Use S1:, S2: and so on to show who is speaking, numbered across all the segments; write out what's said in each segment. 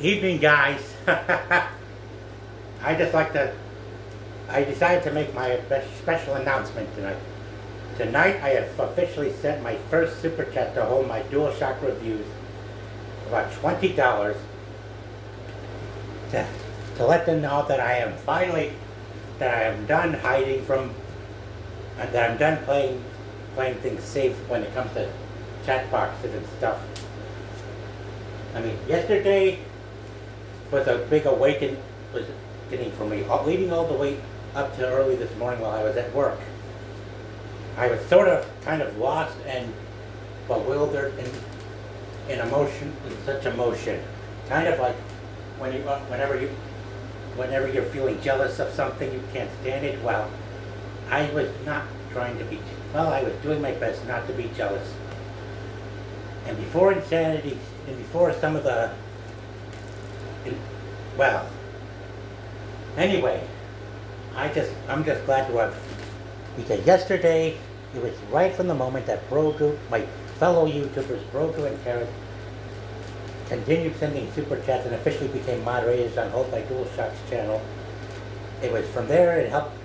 S1: Evening, guys. I just like to. I decided to make my special announcement tonight. Tonight, I have officially sent my first super chat to hold my dual DualShock reviews. About twenty dollars to to let them know that I am finally that I am done hiding from and that I'm done playing playing things safe when it comes to chat boxes and stuff. I mean, yesterday was a big awakening was getting for me, leading all the way up to early this morning while I was at work. I was sort of kind of lost and bewildered in, in emotion, in such emotion. Kind of like when you, uh, whenever you, whenever you're feeling jealous of something, you can't stand it. Well, I was not trying to be, well, I was doing my best not to be jealous. And before insanity, and before some of the well, anyway, I just, I'm just glad to have, because yesterday, it was right from the moment that Brogu, my fellow YouTubers, Brogu and Terrence, continued sending super chats and officially became moderators on Hold My Dual DualShock's channel. It was from there, it helped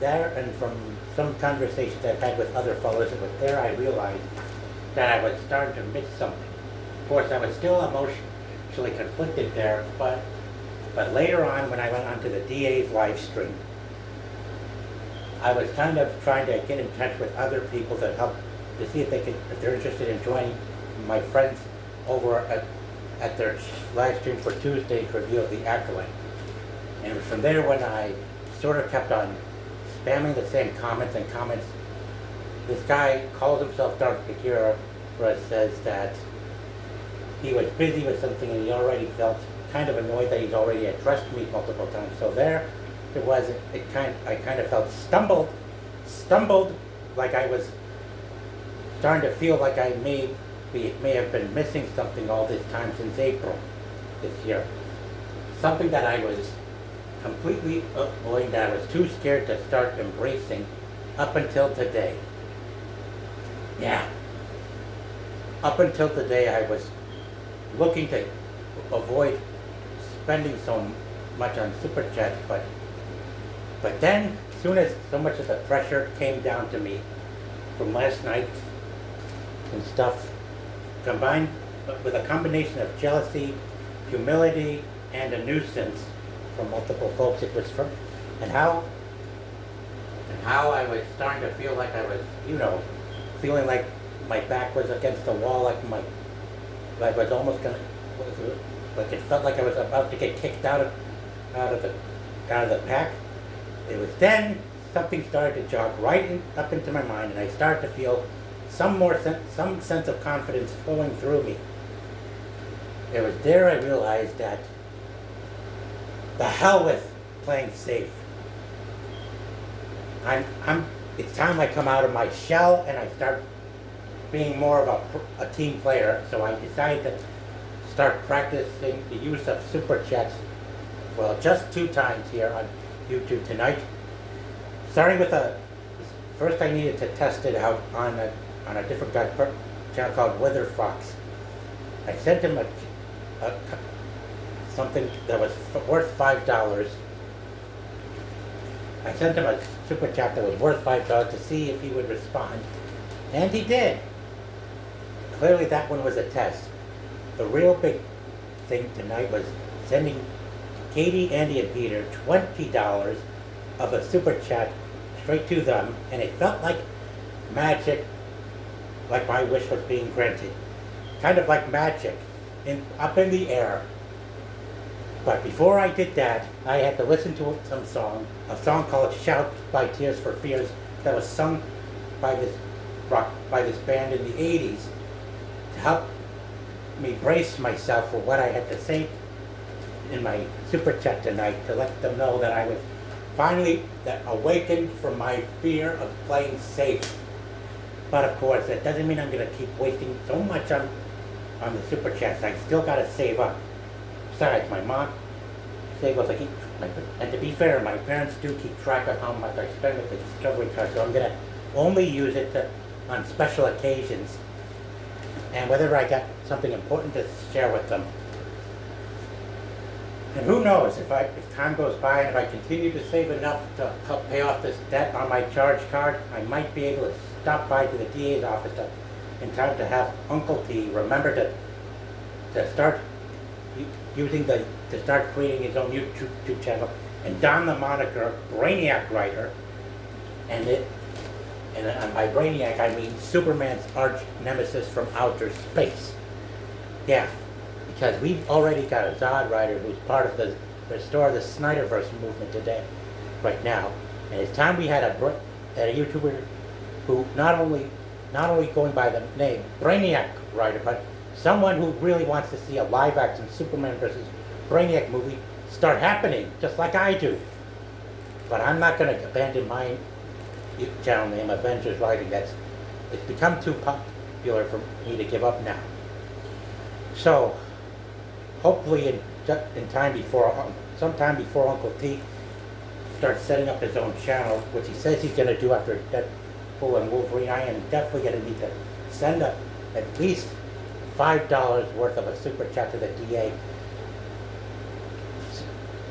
S1: there, and from some conversations I've had with other followers, it was there I realized that I was starting to miss something. Of course, I was still emotionally conflicted there, but but later on, when I went onto the DA's live stream, I was kind of trying to get in touch with other people that help to see if they could, if they're interested in joining my friends over at, at their live stream for Tuesday's review of the Acolyte. And from there when I sort of kept on spamming the same comments and comments. This guy calls himself Darth Bakira, says that he was busy with something and he already felt kind of annoyed that he's already addressed me multiple times. So there, it was. It kind. I kind of felt stumbled, stumbled, like I was starting to feel like I may be may have been missing something all this time since April this year. Something that I was completely uh, avoiding, that I was too scared to start embracing up until today. Yeah. Up until today, I was looking to avoid spending so much on super chats, but but then, as soon as so much of the pressure came down to me from last night and stuff, combined with a combination of jealousy, humility, and a nuisance from multiple folks, it was from, and how, and how I was starting to feel like I was, you know, feeling like my back was against the wall, like my, like I was almost gonna, like it felt like I was about to get kicked out of out of the out of the pack. It was then something started to jog right in, up into my mind, and I started to feel some more sen some sense of confidence flowing through me. It was there I realized that the hell with playing safe. I'm I'm. It's time I come out of my shell and I start being more of a, a team player. So I decided to start practicing the use of super chats, well, just two times here on YouTube tonight. Starting with a, first I needed to test it out on a, on a different guy, channel called Wither Fox. I sent him a, a something that was worth five dollars. I sent him a super chat that was worth five dollars to see if he would respond, and he did. Clearly, that one was a test the real big thing tonight was sending Katie, Andy, and Peter $20 of a super chat straight to them, and it felt like magic, like my wish was being granted. Kind of like magic, in, up in the air. But before I did that, I had to listen to some song, a song called Shout by Tears for Fears that was sung by this rock, by this band in the 80s to help me brace myself for what I had to say in my super chat tonight to let them know that I was finally that awakened from my fear of playing safe. But of course, that doesn't mean I'm going to keep wasting so much on on the super chats. I still got to save up. Besides, my mom save up. I keep, and to be fair, my parents do keep track of how much I spend with the Discovery card, so I'm going to only use it to, on special occasions and whether I got something important to share with them. And who knows, if I, if time goes by and if I continue to save enough to help pay off this debt on my charge card, I might be able to stop by to the DA's office to, in time to have Uncle T remember to, to start using the, to start creating his own YouTube, YouTube channel and don the moniker Brainiac Writer. And it, and by Brainiac I mean Superman's arch nemesis from outer space. Yeah, because we've already got a Zod writer who's part of the Restore the Snyderverse movement today, right now. And it's time we had a, a YouTuber who not only not only going by the name Brainiac writer, but someone who really wants to see a live action Superman versus Brainiac movie start happening, just like I do. But I'm not going to abandon my channel name, Avengers Writing. That's it's become too popular for me to give up now. So, hopefully in, in time before, sometime before Uncle T starts setting up his own channel, which he says he's gonna do after Deadpool and Wolverine, I am definitely gonna need to send up at least five dollars worth of a super chat to the DA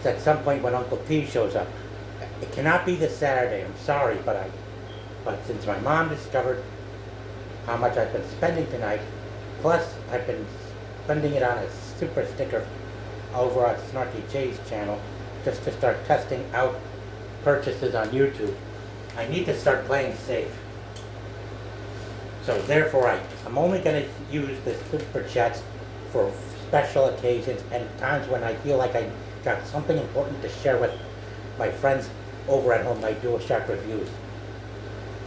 S1: at some point when Uncle T shows up. It cannot be this Saturday, I'm sorry, but I, but since my mom discovered how much I've been spending tonight, plus I've been spending it on a super sticker over on Snarky Jay's channel, just to start testing out purchases on YouTube. I need to start playing safe. So therefore, I, I'm only going to use the super chats for special occasions and times when I feel like I got something important to share with my friends over at home, my Dual Shock reviews.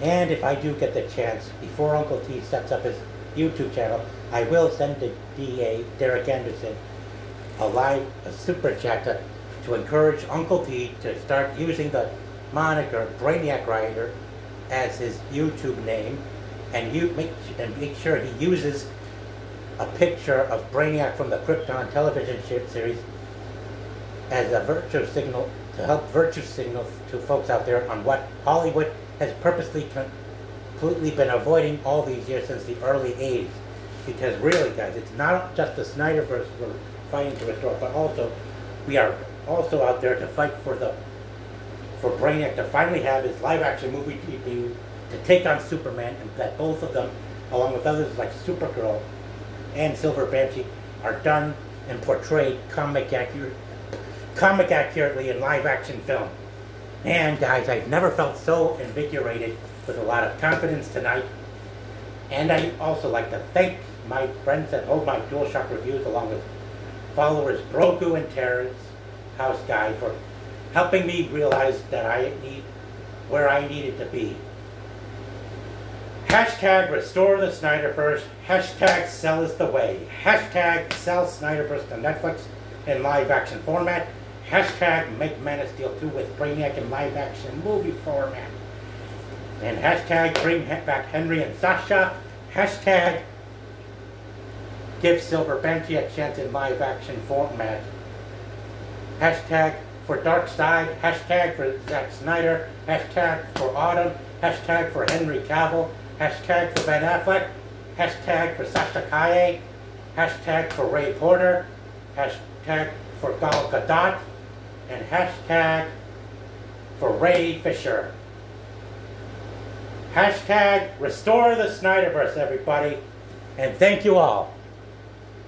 S1: And if I do get the chance, before Uncle T sets up his YouTube channel, I will send the DA, Derek Anderson, a live, a super chat to, encourage Uncle Pete to start using the moniker Brainiac Writer as his YouTube name, and you make and make sure he uses a picture of Brainiac from the Krypton television series as a virtue signal to help virtue signal to folks out there on what Hollywood has purposely completely been avoiding all these years since the early 80s. Because really, guys, it's not just the Snyderverse we're fighting to restore, but also we are also out there to fight for the for Brainiac to finally have his live-action movie debut to take on Superman, and that both of them, along with others like Supergirl and Silver Banshee, are done and portrayed comic accurate, comic accurately in live-action film. And guys, I've never felt so invigorated with a lot of confidence tonight. And I also like to thank my friends that hold my DualShock reviews, along with followers Brogu and Terrence House Guy, for helping me realize that I need where I needed to be. Hashtag restore the Snyderverse. Hashtag sell is the way. Hashtag sell Snyderverse to Netflix in live action format. Hashtag make Man of Steel 2 with Brainiac in live action movie format. And hashtag bring back Henry and Sasha. Hashtag give Silver Banshee a chance in live action format. Hashtag for Darkseid. Hashtag for Zack Snyder. Hashtag for Autumn. Hashtag for Henry Cavill. Hashtag for Ben Affleck. Hashtag for Sasha Calle. Hashtag for Ray Porter. Hashtag for Gal Gadot. And hashtag for Ray Fisher. Hashtag restore the Snyderverse, everybody. And thank you all.